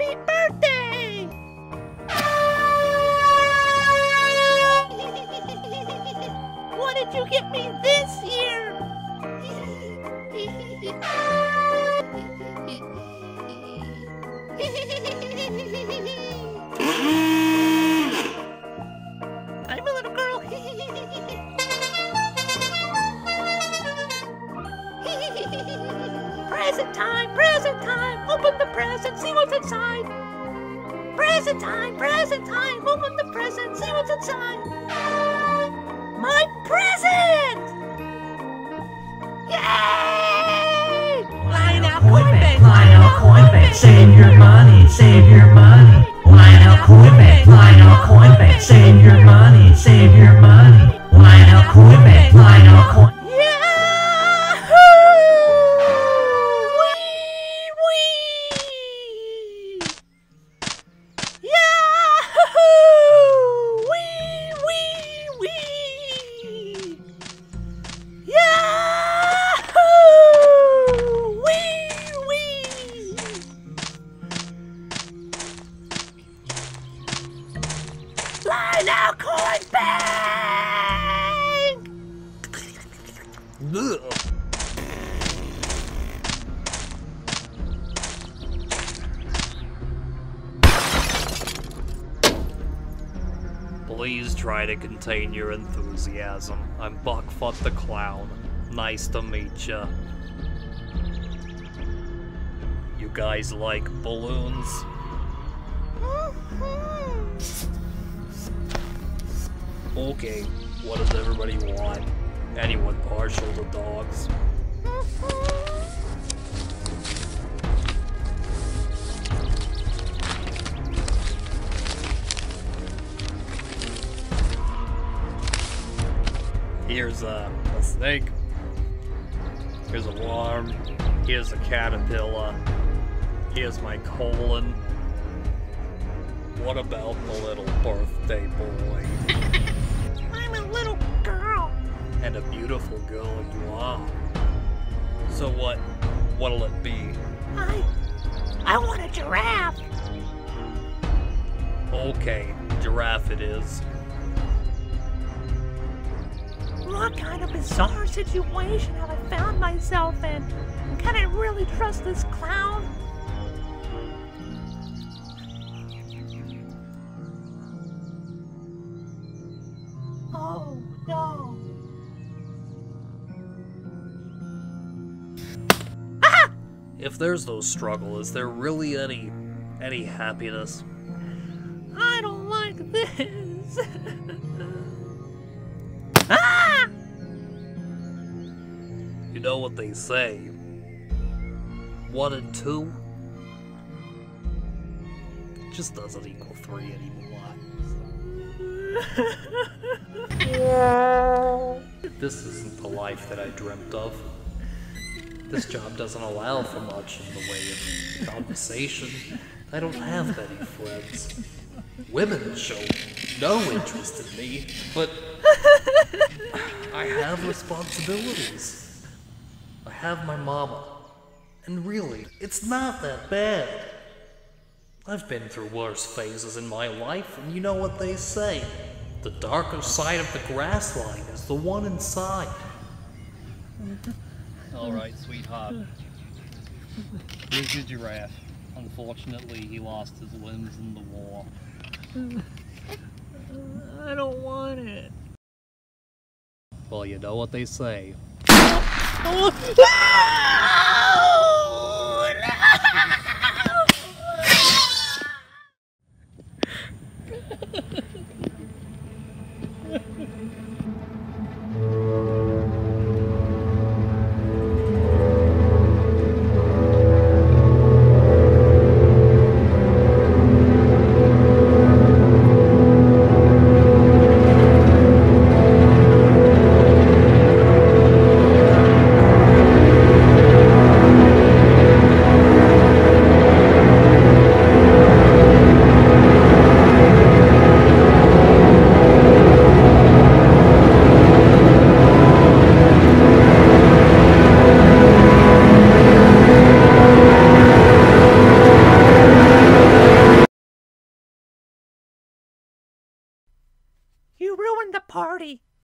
Happy birthday! what did you get me this year? I'm a little girl. present time, present time. Open the present, see what's inside. Present time, present time. Open the present, see what's inside. My present! Yay! Line out Coinbase, Line out Coinbase, save your money, save your money. Line out Coinbase, line out Coinbase, save your money, save your money. Out coin bank! Please try to contain your enthusiasm. I'm Buckfoot the Clown. Nice to meet ya. You guys like balloons? Mm-hmm. Okay, what does everybody want? Anyone partial to dogs? Here's a, a snake. Here's a worm. Here's a caterpillar. Here's my colon. What about the little birthday boy? I'm a little girl. And a beautiful girl you are. So what? What'll it be? I I want a giraffe. Okay, giraffe it is. What kind of bizarre situation have I found myself in? Can I really trust this clown? No. If there's no struggle, is there really any any happiness? I don't like this. ah! You know what they say. One and two just doesn't equal three anymore. This isn't the life that I dreamt of. This job doesn't allow for much in the way of conversation. I don't have many friends. Women show no interest in me, but I have responsibilities. I have my mama. And really, it's not that bad. I've been through worse phases in my life, and you know what they say. The darker side of the grass line is the one inside. All right, sweetheart. Here's your giraffe. Unfortunately, he lost his limbs in the war. I don't want it. Well, you know what they say. party.